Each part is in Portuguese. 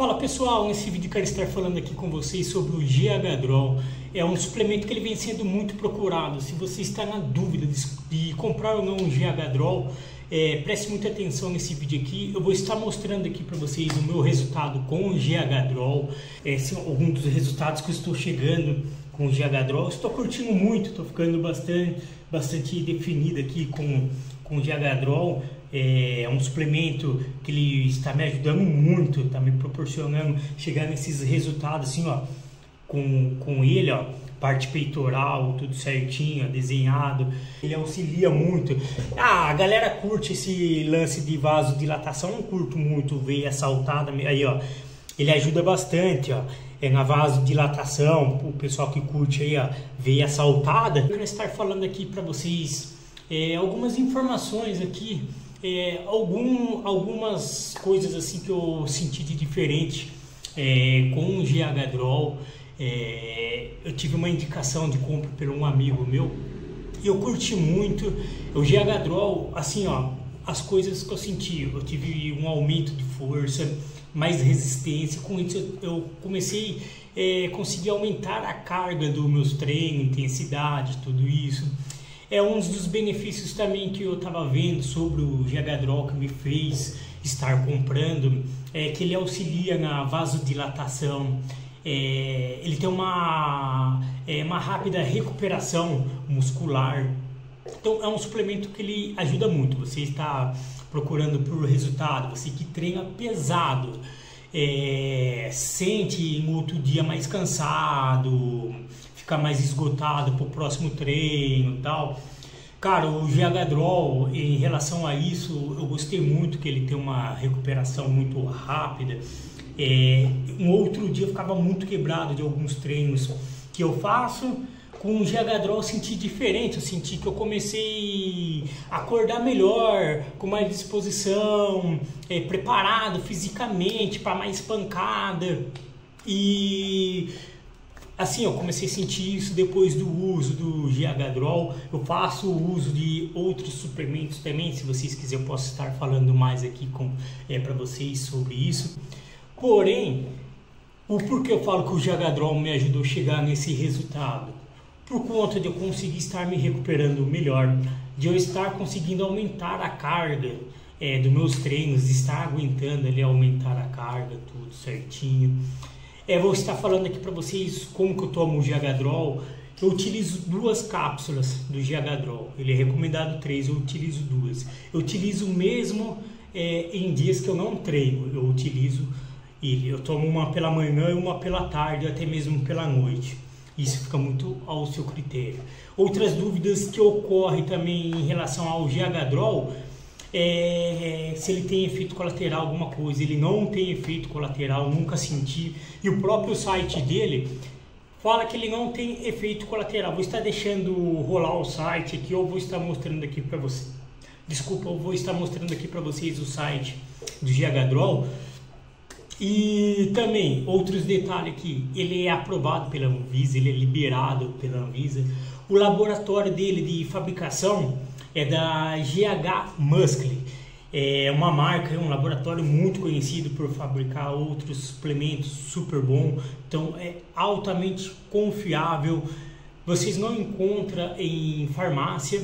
Fala pessoal, nesse vídeo quero estar falando aqui com vocês sobre o GH-Drol. É um suplemento que ele vem sendo muito procurado. Se você está na dúvida de, comprar ou não um GH-Drol, é, preste muita atenção nesse vídeo aqui. Eu vou estar mostrando aqui para vocês o meu resultado com o GH-Drol. É, alguns dos resultados que eu estou chegando com o GH-Drol. Estou curtindo muito, estou ficando bastante, bastante definido aqui com, com o GH-Drol é um suplemento que ele está me ajudando muito, está me proporcionando chegar nesses resultados assim, ó, com, com ele, ó, parte peitoral, tudo certinho, desenhado. Ele auxilia muito. Ah, a galera curte esse lance de vasodilatação, não curto muito veia saltada, aí ó, ele ajuda bastante, ó. É na vasodilatação, o pessoal que curte aí, ó, veia saltada. Eu quero estar falando aqui para vocês é, algumas informações aqui é, algum, algumas coisas assim que eu senti de diferente é, com o GH Draw. É, eu tive uma indicação de compra por um amigo meu e eu curti muito o GH Draw, assim ó, as coisas que eu senti. Eu tive um aumento de força, mais resistência. Com isso eu comecei a é, conseguir aumentar a carga dos meus treinos, intensidade, tudo isso é um dos benefícios também que eu estava vendo sobre o GH que me fez estar comprando, é que ele auxilia na vasodilatação, é, ele tem uma, é, uma rápida recuperação muscular. Então é um suplemento que ele ajuda muito. Você está procurando por resultado, você que treina pesado, é, sente no outro dia mais cansado, ficar mais esgotado para o próximo treino e tal. Cara, o GH Draw, em relação a isso, eu gostei muito que ele tem uma recuperação muito rápida. É, um outro dia eu ficava muito quebrado de alguns treinos que eu faço. Com o GH Draw eu senti diferente, eu senti que eu comecei a acordar melhor, com mais disposição, é, preparado fisicamente para mais pancada. E Assim, eu comecei a sentir isso depois do uso do GH Draw. Eu faço o uso de outros suplementos também. Se vocês quiserem, eu posso estar falando mais aqui com é, para vocês sobre isso. Porém, o porquê eu falo que o GH Draw me ajudou a chegar nesse resultado? Por conta de eu conseguir estar me recuperando melhor, de eu estar conseguindo aumentar a carga é, dos meus treinos, estar aguentando ali aumentar a carga, tudo certinho. É, vou estar falando aqui para vocês como que eu tomo o GH-Drol. Eu utilizo duas cápsulas do GH-Drol. Ele é recomendado três, eu utilizo duas. Eu utilizo mesmo é, em dias que eu não treino. Eu utilizo ele. Eu tomo uma pela manhã e uma pela tarde, até mesmo pela noite. Isso fica muito ao seu critério. Outras dúvidas que ocorrem também em relação ao GH-Drol é, se ele tem efeito colateral alguma coisa. Ele não tem efeito colateral, nunca senti. E o próprio site dele fala que ele não tem efeito colateral. Vou estar deixando rolar o site aqui, ou vou estar mostrando aqui para você. Desculpa, eu vou estar mostrando aqui para vocês o site do GH E também, outros detalhes aqui, ele é aprovado pela Anvisa, ele é liberado pela Anvisa. O laboratório dele de fabricação é da GH Muscle. É uma marca, um laboratório muito conhecido por fabricar outros suplementos super bom. Então é altamente confiável. Vocês não encontram em farmácia.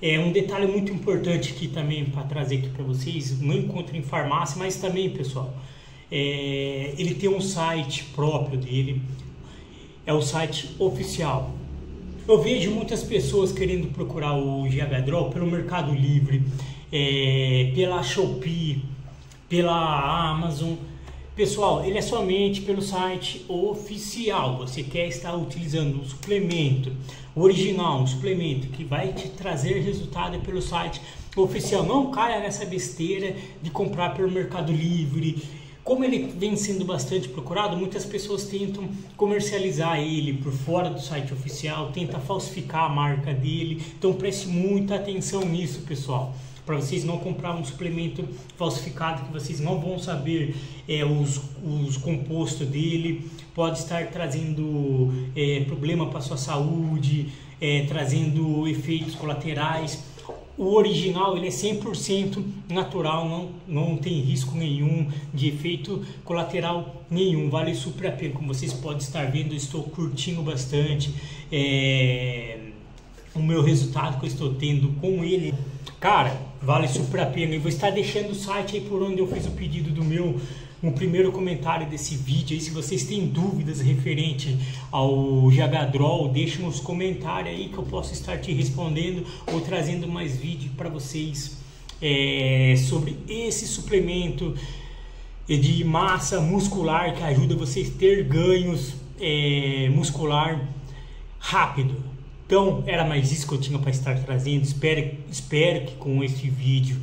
É um detalhe muito importante aqui também para trazer aqui para vocês. Não encontra em farmácia, mas também, pessoal, é, ele tem um site próprio dele. É o site oficial eu vejo muitas pessoas querendo procurar o GH Draw pelo Mercado Livre, é, pela Shopee, pela Amazon. Pessoal, ele é somente pelo site oficial. Você quer estar utilizando um suplemento original, um suplemento que vai te trazer resultado pelo site oficial. Não caia nessa besteira de comprar pelo Mercado Livre, como ele vem sendo bastante procurado, muitas pessoas tentam comercializar ele por fora do site oficial, tenta falsificar a marca dele. Então preste muita atenção nisso, pessoal para vocês não comprar um suplemento falsificado que vocês não vão saber é, os, os compostos dele, pode estar trazendo é, problema para sua saúde, é, trazendo efeitos colaterais. O original ele é 100% natural, não, não tem risco nenhum de efeito colateral nenhum, vale super a pena. Como vocês podem estar vendo, estou curtindo bastante é, o meu resultado que eu estou tendo com ele. Cara, vale super a pena. E vou estar deixando o site aí por onde eu fiz o pedido do meu um primeiro comentário desse vídeo aí. Se vocês têm dúvidas referente ao Jagadrol, deixe nos comentários aí que eu posso estar te respondendo ou trazendo mais vídeo para vocês é, sobre esse suplemento de massa muscular que ajuda vocês a ter ganhos é, muscular rápido. Então, era mais isso que eu tinha para estar trazendo. Espero, espero que com esse vídeo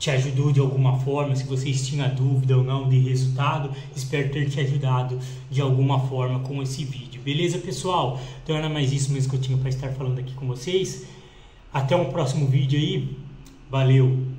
te ajudou de alguma forma, se vocês tinham dúvida ou não de resultado, espero ter te ajudado de alguma forma com esse vídeo. Beleza, pessoal? Então era mais isso mesmo que eu tinha para estar falando aqui com vocês. Até um próximo vídeo aí. Valeu!